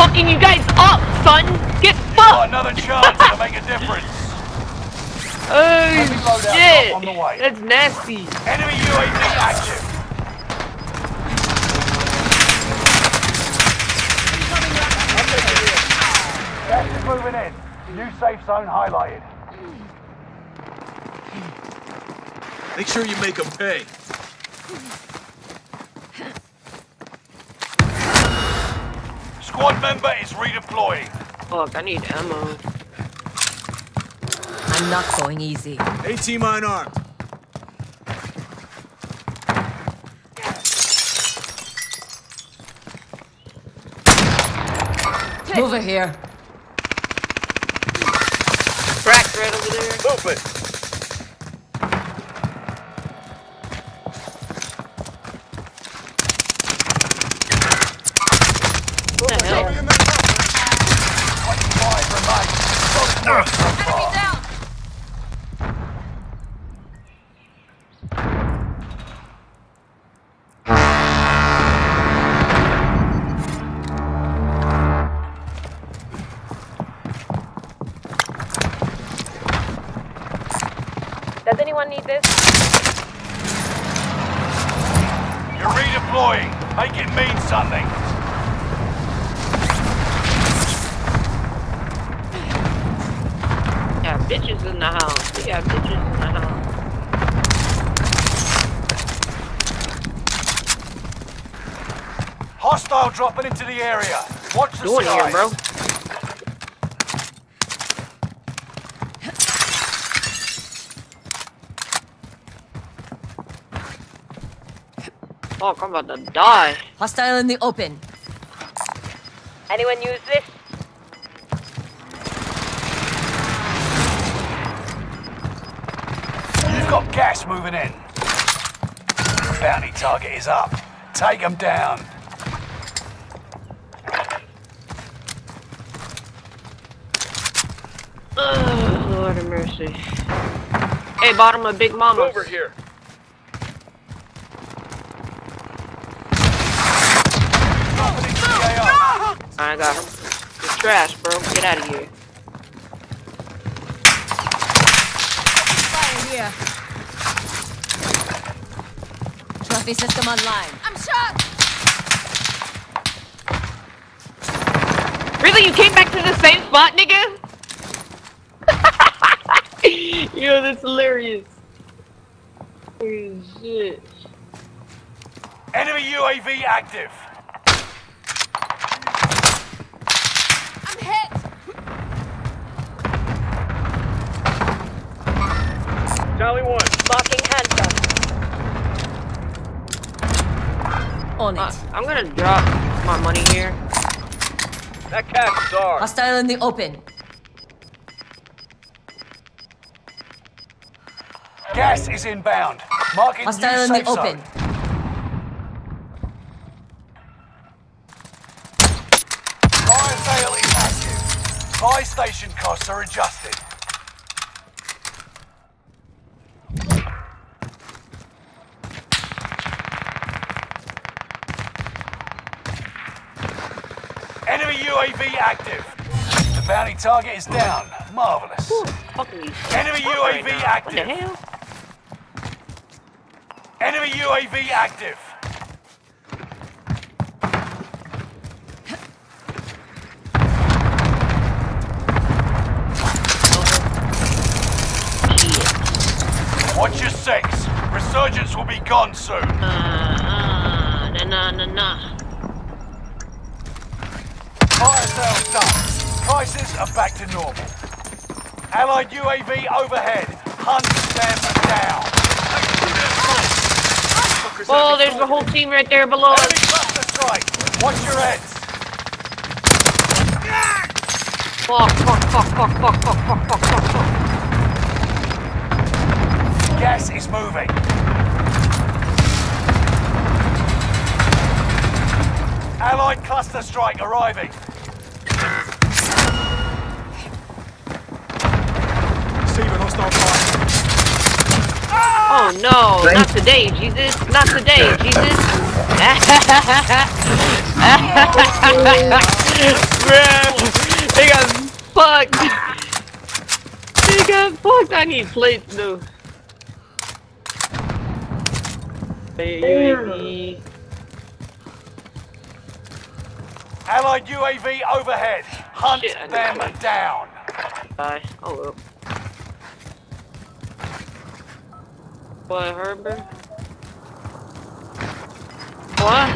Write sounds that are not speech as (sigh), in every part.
fucking you guys up, son. Get Got fucked. another chance to make a difference. (laughs) Oh loadout shit. drop on the way. That's nasty. Enemy UAV active. Gas is moving in. New safe zone highlighted. Make sure you make them pay. Squad member is redeploying. Fuck, I need ammo. I'm not going easy. AT mine armed. Over here. Cracked right over there. Move anyone need this? You're redeploying. Make it mean something. Yeah, bitches in the house. We got bitches in the house. Hostile dropping into the area. Watch the Doing skies. here, bro. Fuck, I'm about to die. Hostile in the open. Anyone use this? You've got gas moving in. Bounty target is up. Take them down. Ugh, Lord of mercy. Hey, bottom of Big Mama. Over here. Dropping into the AO. I got him. It's trash, bro. Get out of here. Fire here. Trophy system online. I'm shot. Really? You came back to the same spot, nigga? (laughs) Yo, that's hilarious. Holy shit. Enemy UAV active. Charlie one. Marking handgun. On it. Uh, I'm gonna drop my money here. That cash is ours. Hostile in the open. Gas is inbound. Marking Hostile new in the safe zone. open. Fire sale is active. Buy station costs are adjusted. Enemy UAV active. The bounty target is down. Marvelous. Enemy right UAV now. What the active. Enemy UAV active. Watch your six. Resurgence will be gone soon. Uh, uh, nah, nah, nah, nah. Fire sales done. Prices are back to normal. Allied UAV overhead. Hunt them down. Oh, there's the whole team right there below us. cluster strike. Watch your heads. Fuck, fuck, fuck, fuck, fuck, fuck, fuck, fuck, fuck, fuck. Gas is moving. Allied cluster strike arriving. Receiving hostile fire. Oh no, not today, Jesus. Not today, Jesus. Bruh, (laughs) they got fucked. They got fucked. I need plates though. Hey, UAV. Allied UAV overhead. Hunt Shit, them down. Bye. Oh well. What, Herbert? What?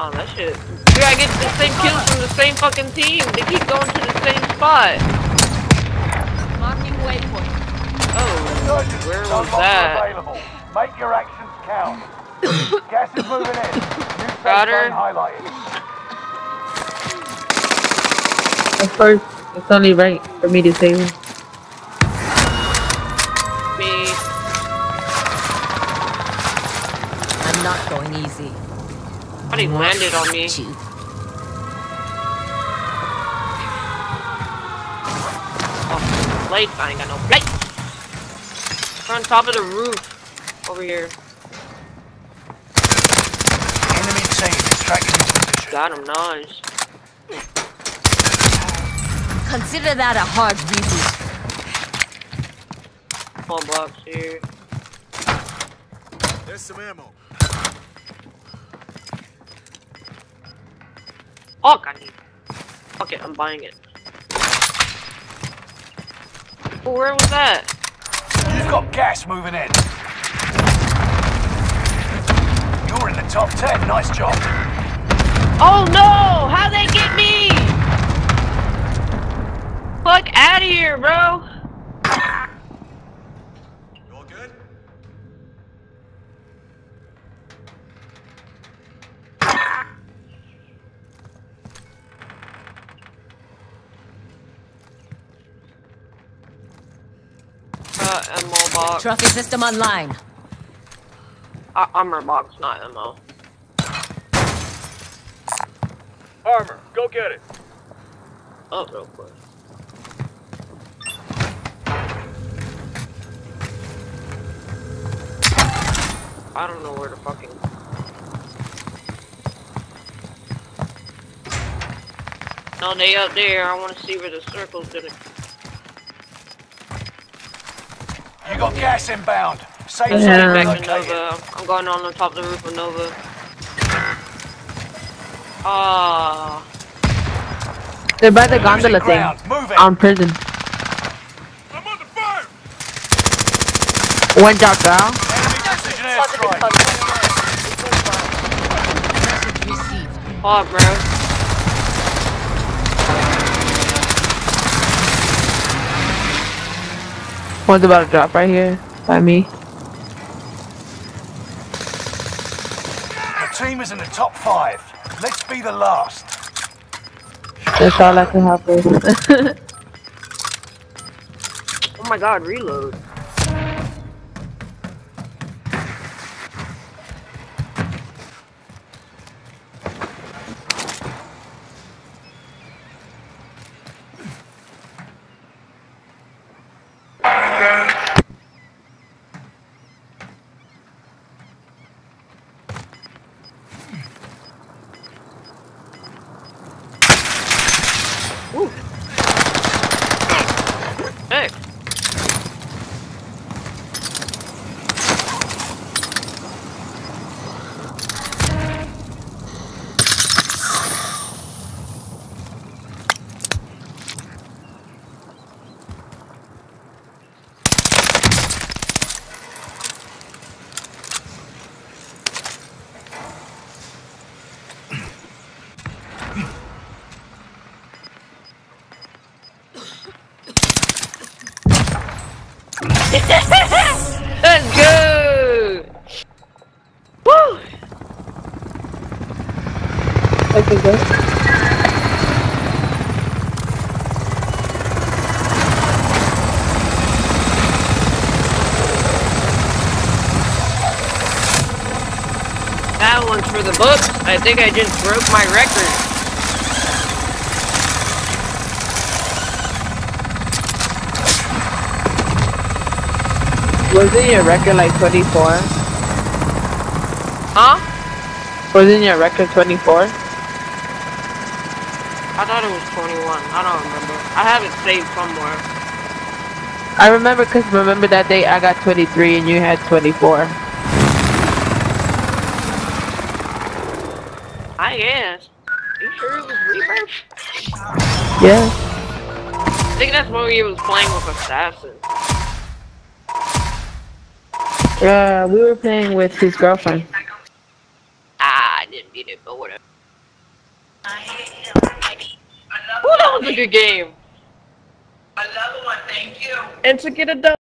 Oh, that shit. Dude, I get the same kills from the same fucking team. They keep going to the same spot. Marking waypoint. Oh, Insurgents, where was longer that? available. Make your actions count. (coughs) Gas is moving in. New safe Got her. zone highlighted. Of course, it's only right for me to say not going easy. Somebody landed on me. Cheap. Oh, plates. I ain't got no plates. We're on top of the roof. Over here. Enemy team is tracking your position. Got him. Nice. Consider that a hard reboot. Small box here. There's some ammo. Oh, I need. Fuck it, I'm buying it. Oh, where was that? You've got gas moving in. You're in the top 10. Nice job. Oh no! How'd they get me? Fuck out of here, bro! You all good? Uh, ammo. Trophy system online. Uh, armor box, not ammo. Armor, go get it. Oh, real quick. I don't know where to fucking. No, they up there. I want to see where the circle's gonna. Got gas inbound. Safe Yeah. zone Back to. Nova. I'm going on the top of the roof of Nova. Ah. They're by the gondola thing ground. Move it. on prison. I'm under fire! One drop down. Enemy precision Positive airstrike. contact. Oh, bro. One's about to drop right here by me. The team is in the top five. Let's be the last. That's all I can happen. (laughs) Oh my god, reload. Ooh. Hey. Let's go! Woo! Okay, good. That one's for the books. I think I just broke my record. Wasn't your record like 24? Huh? Wasn't your record 24? I thought it was 21. I don't remember. I have it saved somewhere. I remember because remember that day I got 23 and you had 24. I guess. You sure it was Rebirth? Yeah. I think that's when he was playing with Assassin. Yeah, we were playing with his girlfriend. Ah, I didn't beat it, but whatever. Well, that was a good game. Another one, thank you. And to get it done.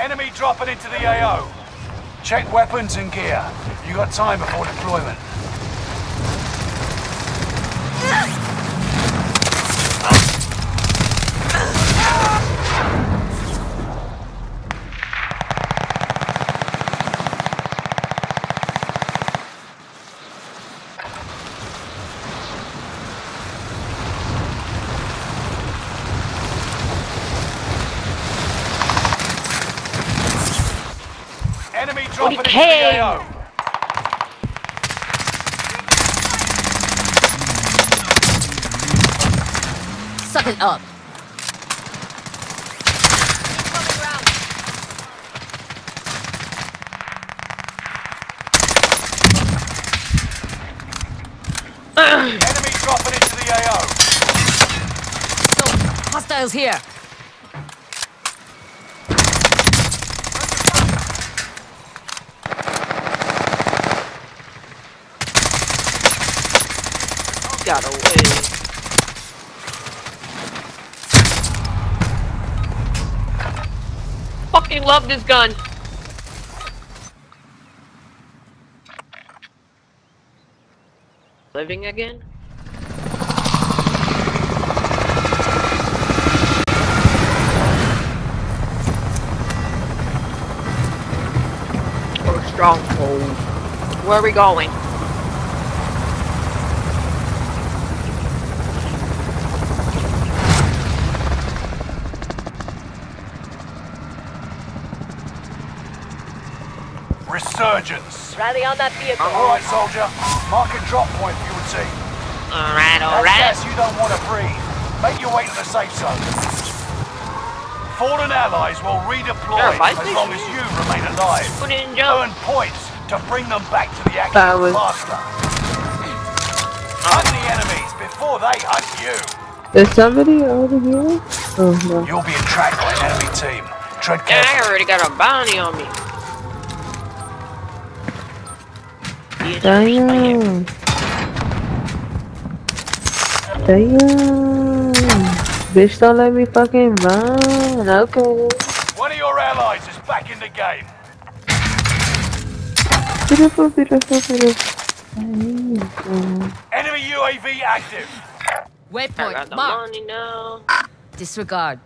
Enemy dropping into the AO. Check weapons and gear. You got time before deployment. Enemy dropping into the came. AO. Suck it up. Enemy dropping into the AO. Hostiles here. Got away. Fucking love this gun. Living again? Or stronghold. Where are we going? Resurgence. Rally on that vehicle. All right, soldier. Mark a drop point for your team. Alright, That's alright. gas you don't want to breathe. Make your way to the safe zone. Fallen allies will redeploy Sure, bye, as long as you remain alive. Put it in jump. Earn points to bring them back to the That action was- faster. Hunt the enemies before they hunt you. There's somebody over here? Oh no. You'll be attacked by an enemy team. Tread Yeah. I already got a bounty on me. Damn. Damn. Bitch, don't let me fucking run. Okay. One of your allies is back in the game. Beautiful, beautiful, beautiful. Enemy UAV active. I got Waypoint the marked. Disregard.